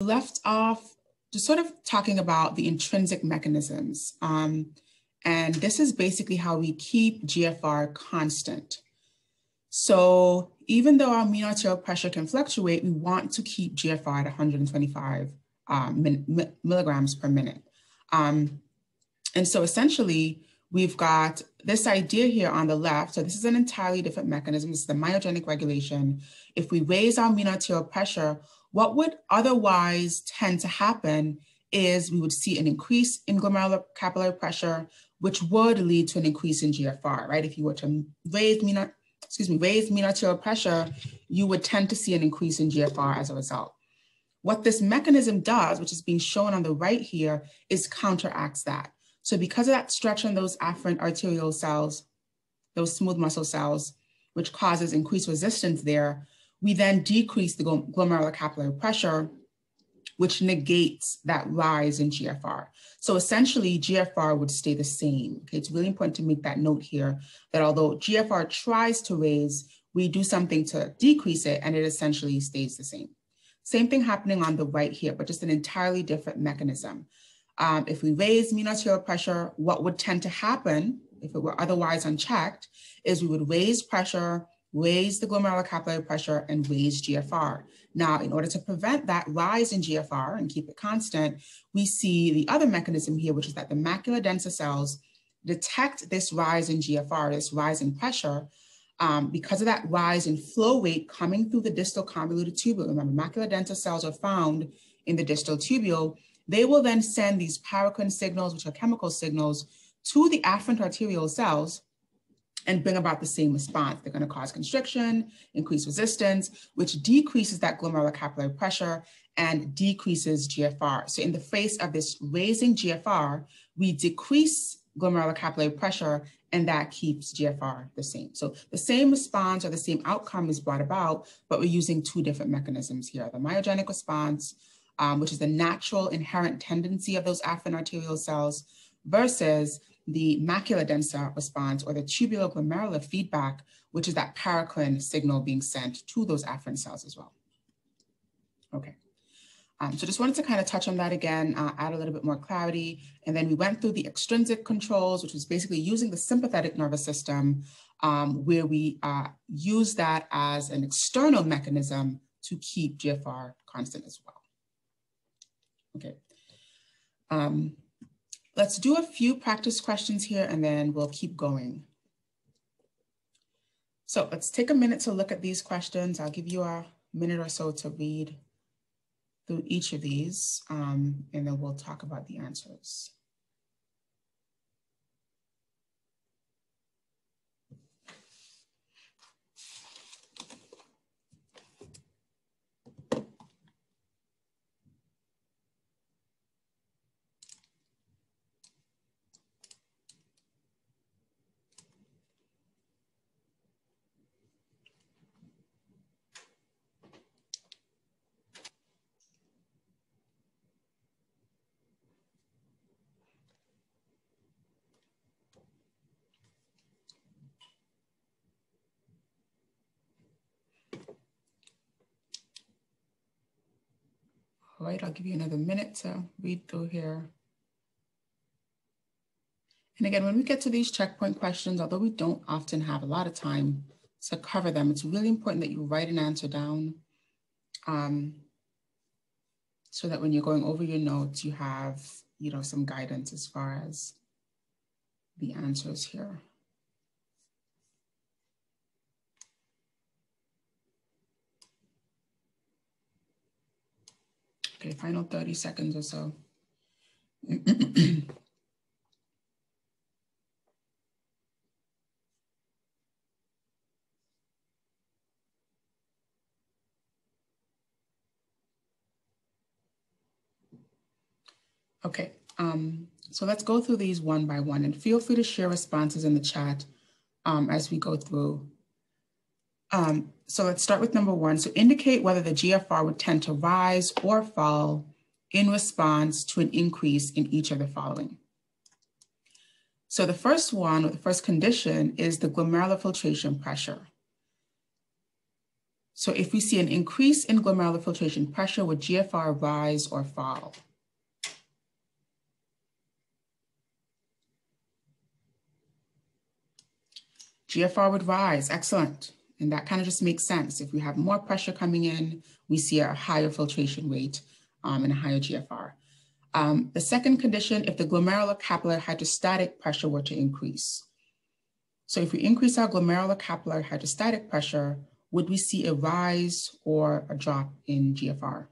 left off just sort of talking about the intrinsic mechanisms. Um, and this is basically how we keep GFR constant. So even though our mean arterial pressure can fluctuate, we want to keep GFR at 125 um, min milligrams per minute. Um, and so essentially, we've got this idea here on the left. So this is an entirely different mechanism. This is the myogenic regulation. If we raise our mean arterial pressure, what would otherwise tend to happen is we would see an increase in glomerular capillary pressure, which would lead to an increase in GFR, right? If you were to raise mean, excuse me, raise mean arterial pressure, you would tend to see an increase in GFR as a result. What this mechanism does, which is being shown on the right here, is counteracts that. So because of that stretch on those afferent arterial cells, those smooth muscle cells, which causes increased resistance there, we then decrease the glomerular capillary pressure, which negates that rise in GFR. So essentially GFR would stay the same. Okay, it's really important to make that note here that although GFR tries to raise, we do something to decrease it and it essentially stays the same. Same thing happening on the right here, but just an entirely different mechanism. Um, if we raise mean arterial pressure, what would tend to happen if it were otherwise unchecked is we would raise pressure, raise the glomerular capillary pressure, and raise GFR. Now, in order to prevent that rise in GFR and keep it constant, we see the other mechanism here, which is that the macula densa cells detect this rise in GFR, this rise in pressure, um, because of that rise in flow rate coming through the distal convoluted tubule. Remember, macula densa cells are found in the distal tubule they will then send these paracrine signals, which are chemical signals, to the afferent arterial cells and bring about the same response. They're going to cause constriction, increase resistance, which decreases that glomerular capillary pressure and decreases GFR. So in the face of this raising GFR, we decrease glomerular capillary pressure and that keeps GFR the same. So the same response or the same outcome is brought about, but we're using two different mechanisms here, the myogenic response, um, which is the natural inherent tendency of those afferent arterial cells, versus the macula densa response or the tubulo-glomerular feedback, which is that paracrine signal being sent to those afferent cells as well. Okay. Um, so just wanted to kind of touch on that again, uh, add a little bit more clarity. And then we went through the extrinsic controls, which was basically using the sympathetic nervous system, um, where we uh, use that as an external mechanism to keep GFR constant as well. Okay. Um, let's do a few practice questions here and then we'll keep going. So let's take a minute to look at these questions. I'll give you a minute or so to read through each of these um, and then we'll talk about the answers. All right, I'll give you another minute to read through here. And again, when we get to these checkpoint questions, although we don't often have a lot of time to cover them, it's really important that you write an answer down um, so that when you're going over your notes, you have you know, some guidance as far as the answers here. Okay, final 30 seconds or so. Okay, um, so let's go through these one by one and feel free to share responses in the chat um, as we go through um, so let's start with number one. So indicate whether the GFR would tend to rise or fall in response to an increase in each of the following. So the first one, the first condition is the glomerular filtration pressure. So if we see an increase in glomerular filtration pressure, would GFR rise or fall? GFR would rise, excellent. And that kind of just makes sense. If we have more pressure coming in, we see a higher filtration rate um, and a higher GFR. Um, the second condition, if the glomerular capillary hydrostatic pressure were to increase. So if we increase our glomerular capillary hydrostatic pressure, would we see a rise or a drop in GFR?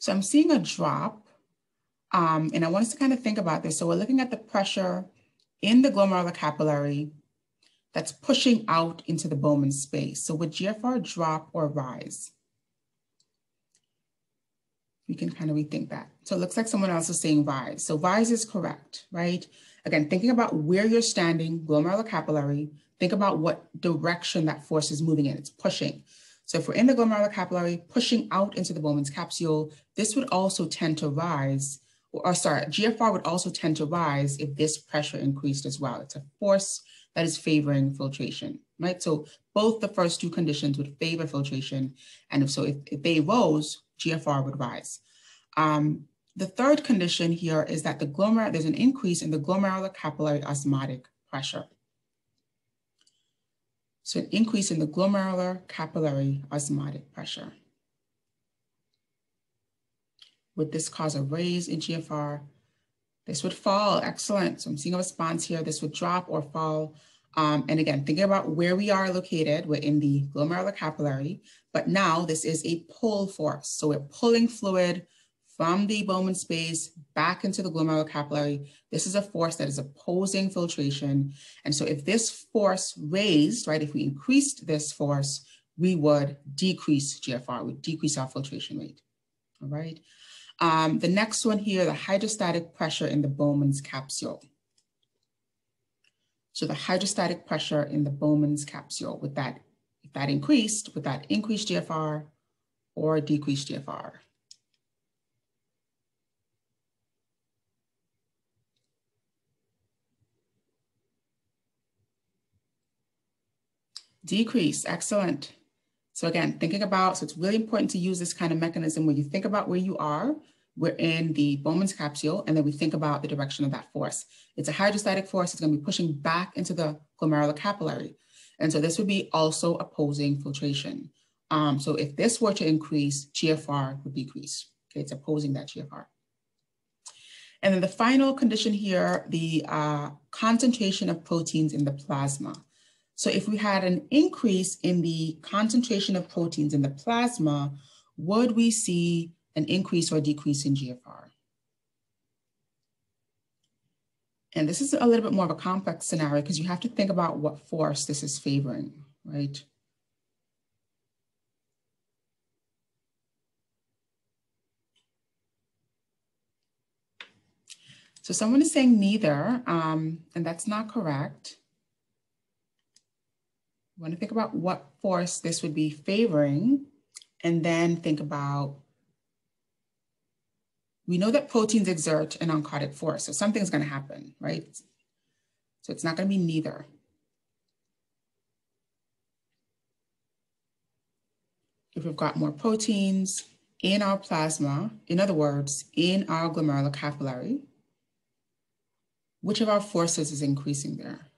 So I'm seeing a drop, um, and I want us to kind of think about this. So we're looking at the pressure in the glomerular capillary that's pushing out into the Bowman space. So would GFR drop or rise? We can kind of rethink that. So it looks like someone else is saying rise. So rise is correct, right? Again, thinking about where you're standing, glomerular capillary, think about what direction that force is moving in, it's pushing. So if we're in the glomerular capillary, pushing out into the Bowman's capsule, this would also tend to rise, or, or sorry, GFR would also tend to rise if this pressure increased as well. It's a force that is favoring filtration, right? So both the first two conditions would favor filtration. And if so, if, if they rose, GFR would rise. Um, the third condition here is that the glomerular, there's an increase in the glomerular capillary osmotic pressure. So an increase in the glomerular capillary osmotic pressure. Would this cause a raise in GFR? This would fall, excellent. So I'm seeing a response here. This would drop or fall. Um, and again, thinking about where we are located, we're in the glomerular capillary, but now this is a pull force. So we're pulling fluid from the Bowman space back into the glomerular capillary. This is a force that is opposing filtration. And so if this force raised, right, if we increased this force, we would decrease GFR, we decrease our filtration rate, all right? Um, the next one here, the hydrostatic pressure in the Bowman's capsule. So the hydrostatic pressure in the Bowman's capsule, with that, if that increased, would that increase GFR or decrease GFR? Decrease, excellent. So again, thinking about, so it's really important to use this kind of mechanism when you think about where you are, we're in the Bowman's capsule, and then we think about the direction of that force. It's a hydrostatic force, it's gonna be pushing back into the glomerular capillary. And so this would be also opposing filtration. Um, so if this were to increase, GFR would decrease. Okay, it's opposing that GFR. And then the final condition here, the uh, concentration of proteins in the plasma. So if we had an increase in the concentration of proteins in the plasma, would we see an increase or decrease in GFR? And this is a little bit more of a complex scenario because you have to think about what force this is favoring, right? So someone is saying neither, um, and that's not correct want to think about what force this would be favoring, and then think about, we know that proteins exert an oncotic force, so something's going to happen, right? So it's not going to be neither. If we've got more proteins in our plasma, in other words, in our glomerular capillary, which of our forces is increasing there?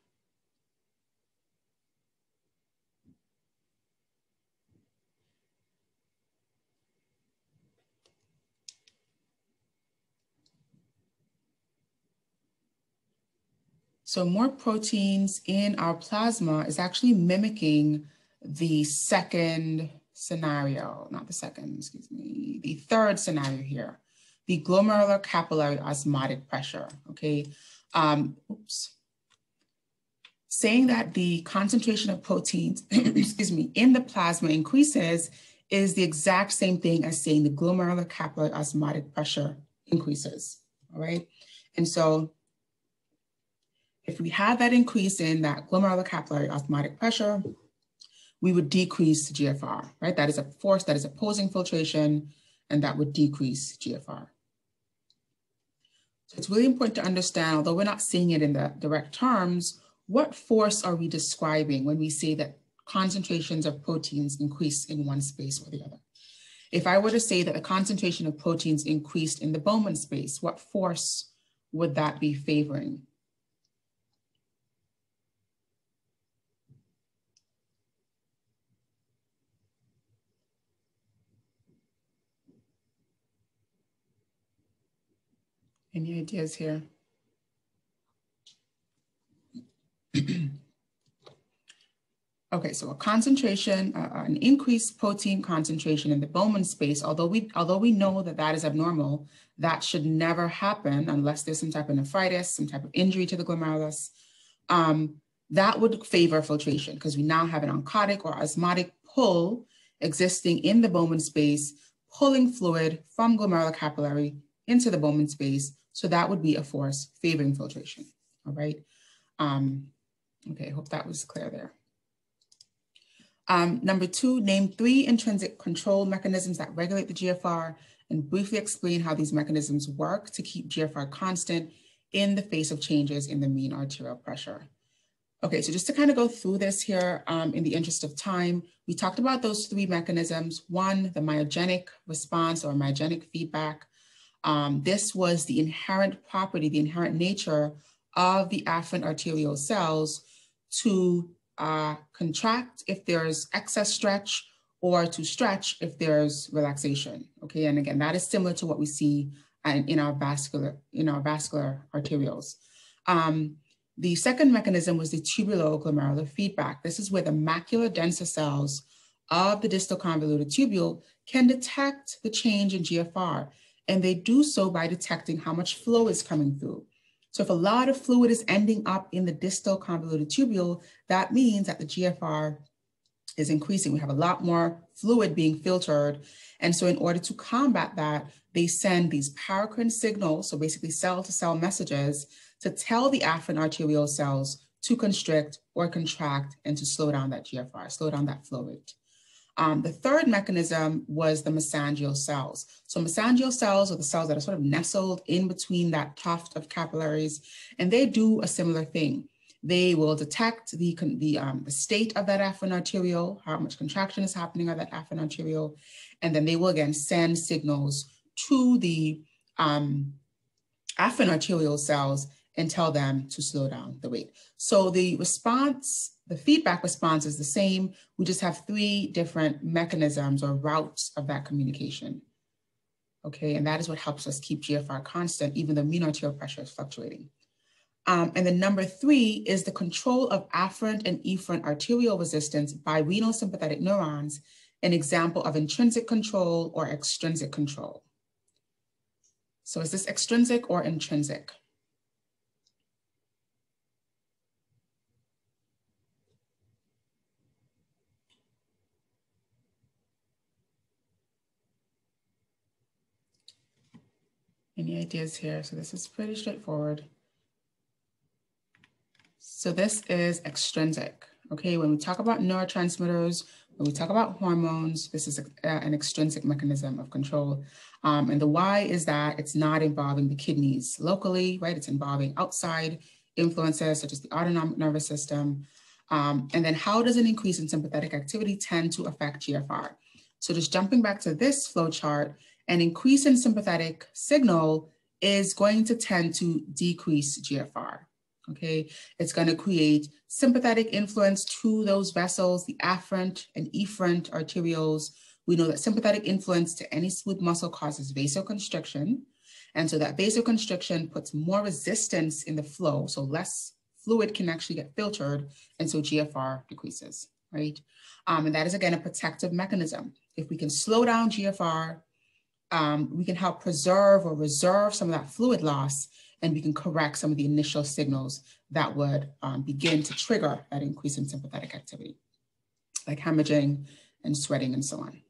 So more proteins in our plasma is actually mimicking the second scenario, not the second, excuse me, the third scenario here, the glomerular capillary osmotic pressure, okay? Um, oops. Saying that the concentration of proteins, excuse me, in the plasma increases is the exact same thing as saying the glomerular capillary osmotic pressure increases, all right? And so if we had that increase in that glomerular capillary osmotic pressure, we would decrease GFR, right? That is a force that is opposing filtration, and that would decrease GFR. So it's really important to understand, although we're not seeing it in the direct terms, what force are we describing when we say that concentrations of proteins increase in one space or the other? If I were to say that the concentration of proteins increased in the Bowman space, what force would that be favoring? Any ideas here? okay, so a concentration, uh, an increased protein concentration in the Bowman space, although we, although we know that that is abnormal, that should never happen unless there's some type of nephritis, some type of injury to the glomerulus. Um, that would favor filtration because we now have an oncotic or osmotic pull existing in the Bowman space, pulling fluid from glomerular capillary into the Bowman space, so that would be a force favoring filtration, all right? Um, okay, hope that was clear there. Um, number two, name three intrinsic control mechanisms that regulate the GFR and briefly explain how these mechanisms work to keep GFR constant in the face of changes in the mean arterial pressure. Okay, so just to kind of go through this here um, in the interest of time, we talked about those three mechanisms. One, the myogenic response or myogenic feedback. Um, this was the inherent property, the inherent nature of the afferent arterial cells to uh, contract if there's excess stretch or to stretch if there's relaxation. Okay, and again, that is similar to what we see in, our vascular in our vascular arterioles. Um, the second mechanism was the tubuloglomerular feedback. This is where the macula densa cells of the distal convoluted tubule can detect the change in GFR and they do so by detecting how much flow is coming through. So if a lot of fluid is ending up in the distal convoluted tubule, that means that the GFR is increasing. We have a lot more fluid being filtered. And so in order to combat that, they send these paracrine signals, so basically cell to cell messages to tell the afferent arterial cells to constrict or contract and to slow down that GFR, slow down that flow rate. Um, the third mechanism was the mesangial cells. So mesangial cells are the cells that are sort of nestled in between that tuft of capillaries, and they do a similar thing. They will detect the, the, um, the state of that afferent arteriole, how much contraction is happening of that afferent arteriole, and then they will again send signals to the um, afferent arterial cells and tell them to slow down the rate. So the response the feedback response is the same. We just have three different mechanisms or routes of that communication. Okay, and that is what helps us keep GFR constant, even though mean arterial pressure is fluctuating. Um, and then number three is the control of afferent and efferent arterial resistance by renal sympathetic neurons, an example of intrinsic control or extrinsic control. So is this extrinsic or intrinsic? Any ideas here? So this is pretty straightforward. So this is extrinsic. Okay, when we talk about neurotransmitters, when we talk about hormones, this is a, an extrinsic mechanism of control. Um, and the why is that it's not involving the kidneys locally, right? It's involving outside influences such as the autonomic nervous system. Um, and then how does an increase in sympathetic activity tend to affect GFR? So just jumping back to this flow chart, an increase in sympathetic signal is going to tend to decrease GFR. Okay, it's going to create sympathetic influence to those vessels, the afferent and efferent arterioles. We know that sympathetic influence to any smooth muscle causes vasoconstriction. And so that vasoconstriction puts more resistance in the flow, so less fluid can actually get filtered, and so GFR decreases, right? Um, and that is, again, a protective mechanism. If we can slow down GFR, um, we can help preserve or reserve some of that fluid loss and we can correct some of the initial signals that would um, begin to trigger that increase in sympathetic activity, like hemorrhaging and sweating and so on.